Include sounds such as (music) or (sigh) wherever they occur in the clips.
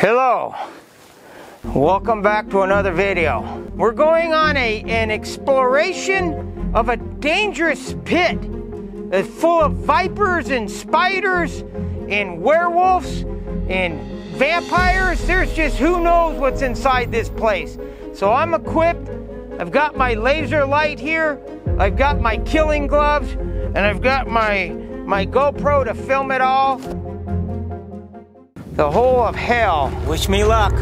Hello, welcome back to another video. We're going on a, an exploration of a dangerous pit. that's full of vipers and spiders and werewolves and vampires. There's just who knows what's inside this place. So I'm equipped. I've got my laser light here. I've got my killing gloves and I've got my my GoPro to film it all. The hole of hell. Wish me luck.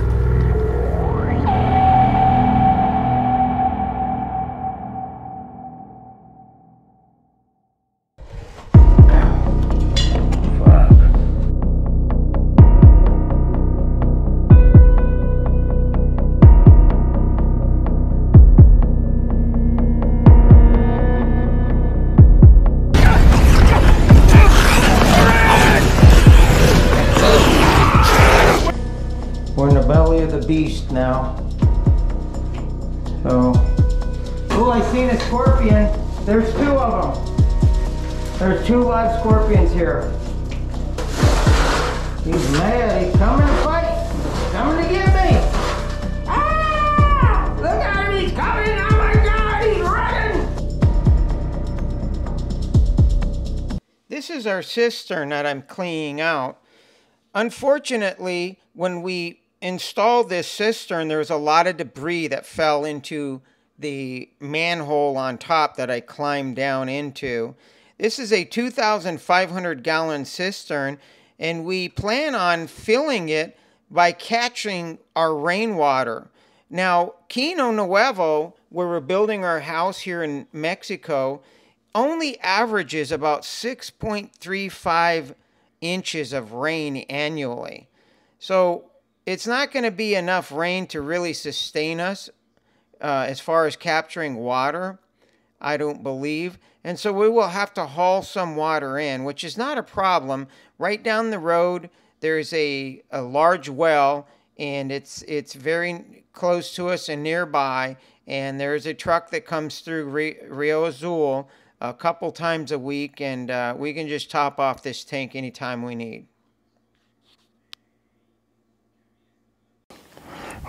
Now. So, oh, I seen a scorpion. There's two of them. There's two live scorpions here. He's mad. He's coming to fight. He's coming to get me. Ah! Look at him. He's coming. Oh my God. He's running. This is our cistern that I'm cleaning out. Unfortunately, when we installed this cistern, there was a lot of debris that fell into the manhole on top that I climbed down into. This is a 2,500 gallon cistern, and we plan on filling it by catching our rainwater. Now, Kino Nuevo, where we're building our house here in Mexico, only averages about 6.35 inches of rain annually. So it's not going to be enough rain to really sustain us uh, as far as capturing water, I don't believe. And so we will have to haul some water in, which is not a problem. Right down the road, there's a, a large well, and it's, it's very close to us and nearby. And there's a truck that comes through Rio Azul a couple times a week, and uh, we can just top off this tank anytime we need.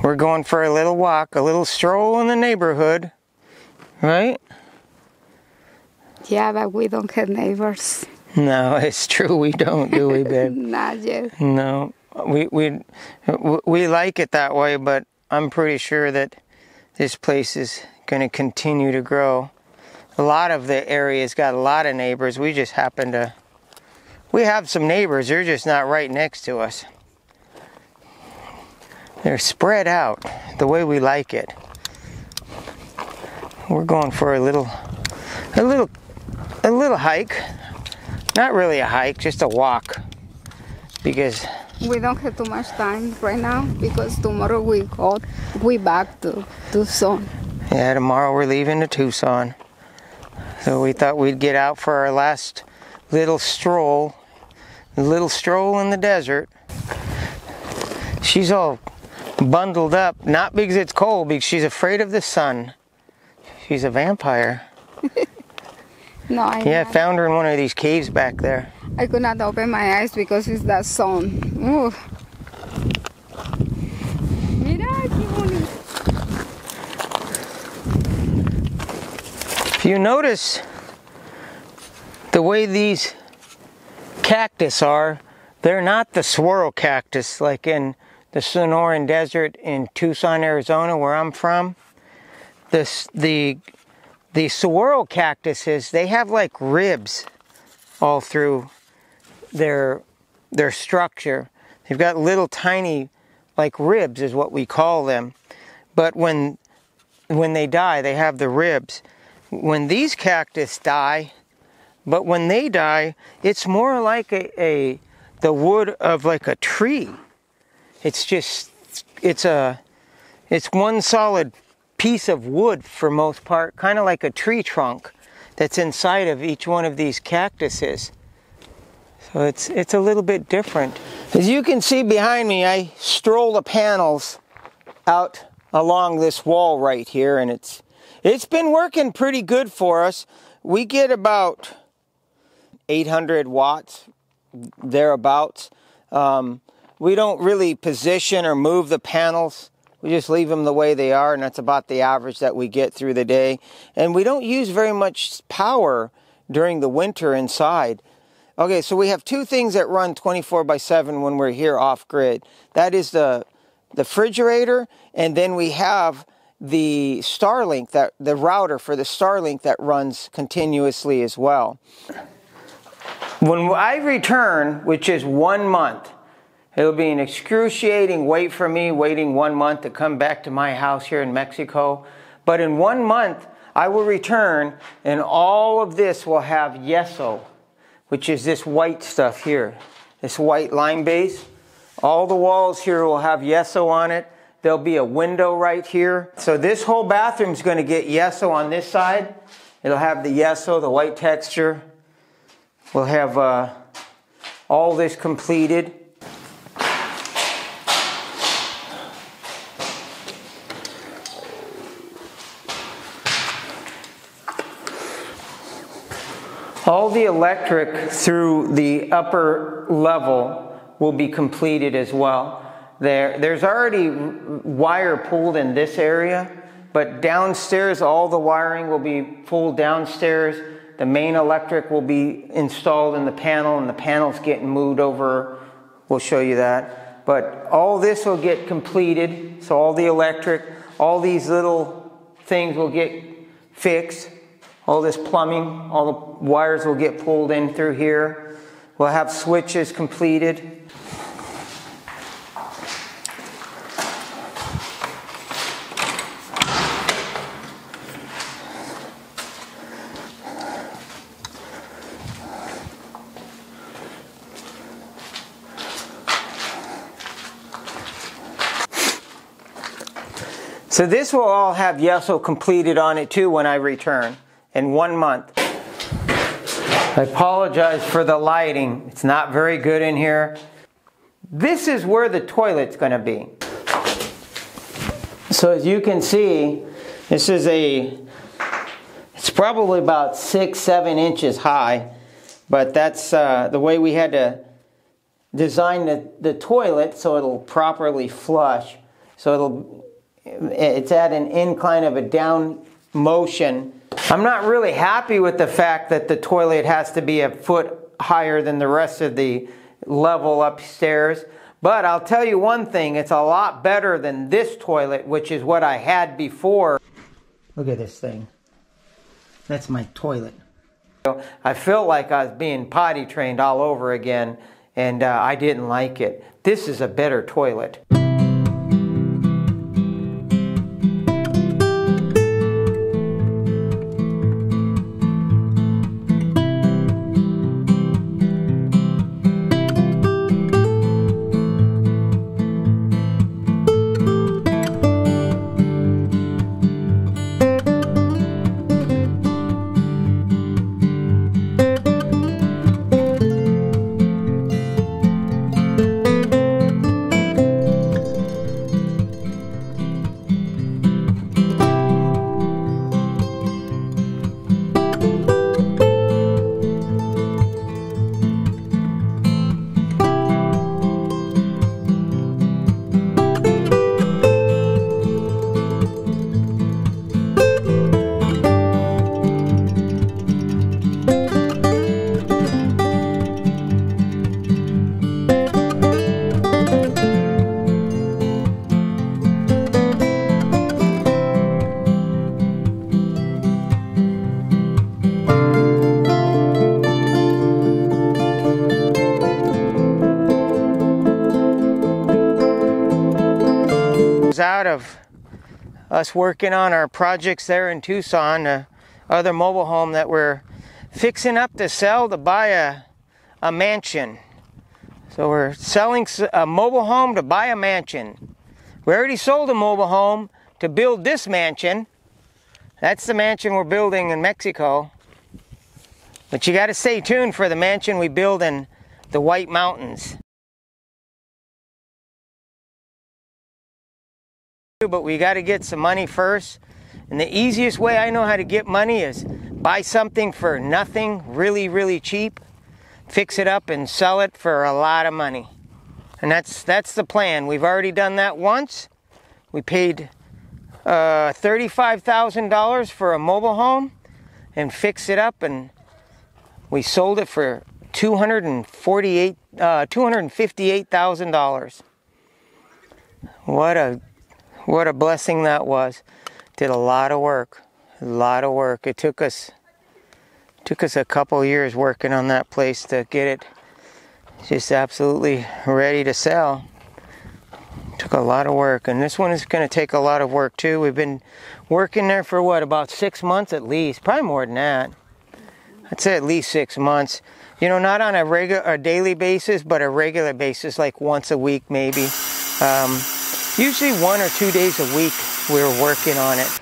We're going for a little walk, a little stroll in the neighborhood, right? Yeah, but we don't have neighbors. No, (laughs) it's true. We don't, do we, babe? (laughs) Not yet. No, we we we like it that way, but I'm pretty sure that this place is going to continue to grow. A lot of the area's got a lot of neighbors. We just happen to. We have some neighbors. They're just not right next to us. They're spread out the way we like it. We're going for a little, a little, a little hike. Not really a hike, just a walk. Because we don't have too much time right now because tomorrow we go, we back to Tucson. Yeah, tomorrow we're leaving to Tucson. So we thought we'd get out for our last little stroll, a little stroll in the desert. She's all bundled up, not because it's cold, because she's afraid of the sun. She's a vampire. (laughs) no, I Yeah, I found her in one of these caves back there. I could not open my eyes because it's that sun. Ooh. If you notice the way these cactus are, they're not the saguaro cactus like in the Sonoran Desert in Tucson, Arizona, where I'm from. This, the the saguaro cactuses, they have like ribs all through their their structure. They've got little tiny like ribs is what we call them. But when when they die, they have the ribs. When these cactus die, but when they die, it's more like a, a the wood of like a tree. It's just, it's a, it's one solid piece of wood for most part, kind of like a tree trunk that's inside of each one of these cactuses. So it's, it's a little bit different. As you can see behind me, I stroll the panels out along this wall right here and it's, it's been working pretty good for us. We get about 800 watts thereabouts. Um, we don't really position or move the panels We just leave them the way they are, and that's about the average that we get through the day. And we don't use very much power during the winter inside. Okay, so we have two things that run 24 by 7 when we're here off grid. That is the the refrigerator, and then we have the Starlink that the router for the Starlink that runs continuously as well. When I return, which is one month, it'll be an excruciating wait for me, waiting one month to come back to my house here in Mexico. But in one month, I will return, and all of this will have yeso, which is this white stuff here, this white lime base. All the walls here will have yeso on it. There'll be a window right here. So this whole bathroom is going to get yeso on this side. It'll have the yeso, the white texture. We'll have uh, all this completed. All the electric through the upper level will be completed as well. There, there's already wire pulled in this area, but downstairs, all the wiring will be pulled downstairs. The main electric will be installed in the panel, and the panel's getting moved over. We'll show you that. But all this will get completed, so all the electric, all these little things will get fixed. All this plumbing, all the wires will get pulled in through here. We'll have switches completed. So this will all have Yeso completed on it too when I return in one month. I apologize for the lighting. It's not very good in here. This is where the toilet's going to be. So as you can see, this is a, it's probably about six, seven inches high, but that's uh, the way we had to design the, the toilet so it'll properly flush. So it'll it's at an incline of a down motion. I'm not really happy with the fact that the toilet has to be a foot higher than the rest of the level upstairs. But I'll tell you one thing, it's a lot better than this toilet, which is what I had before. Look at this thing. That's my toilet. I felt like I was being potty trained all over again, and uh, I didn't like it. This is a better toilet. Out of us working on our projects there in Tucson, uh, other mobile home that we're fixing up to sell to buy a, a mansion. So we're selling a mobile home to buy a mansion. We already sold a mobile home to build this mansion. That's the mansion we're building in Mexico. But you got to stay tuned for the mansion we build in the White Mountains. But we got to get some money first. And the easiest way I know how to get money is buy something for nothing, really, really cheap, fix it up and sell it for a lot of money. And that's that's the plan. We've already done that once. We paid uh, $35,000 for a mobile home and fixed it up, and we sold it for 248 uh, $258,000. What a what a blessing that was. Did a lot of work. A lot of work. It took us took us a couple years working on that place to get it just absolutely ready to sell. Took a lot of work, and this one is going to take a lot of work too. We've been working there for what about six months at least, probably more than that. I'd say at least six months. You know, not on a regular, a daily basis, but a regular basis, like once a week maybe. Um, usually one or two days a week we're working on it.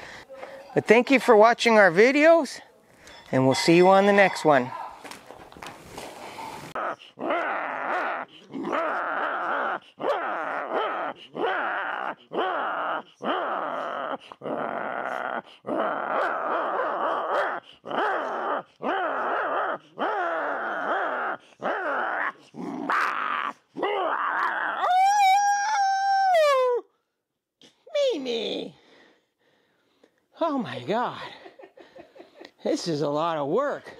But thank you for watching our videos, and we'll see you on the next one. (laughs) Mimi! Oh my god. This is a lot of work.